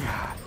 God.